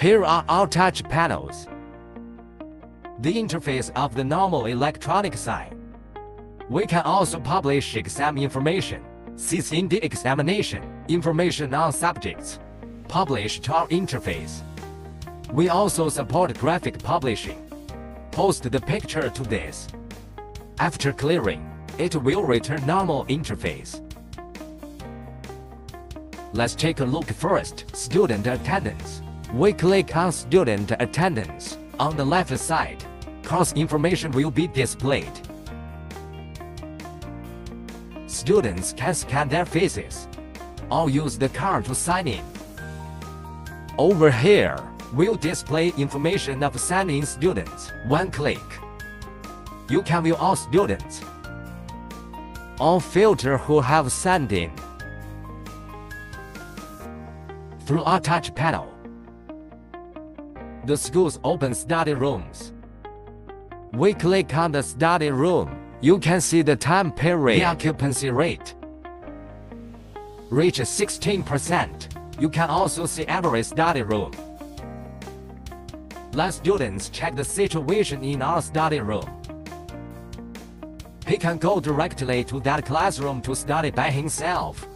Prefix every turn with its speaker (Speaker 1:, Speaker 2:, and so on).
Speaker 1: Here are our touch panels. The interface of the normal electronic sign. We can also publish exam information, CC in the examination, information on subjects, publish to our interface. We also support graphic publishing. Post the picture to this. After clearing, it will return normal interface. Let's take a look first, student attendance. We click on student attendance. On the left side, course information will be displayed. Students can scan their faces or use the card to sign in. Over here, we'll display information of signing students. One click. You can view all students. All filter who have signed in. Through our touch panel. The school's open study rooms. We click on the study room. You can see the time period. The occupancy rate. reaches 16%. You can also see every study room. Let students check the situation in our study room. He can go directly to that classroom to study by himself.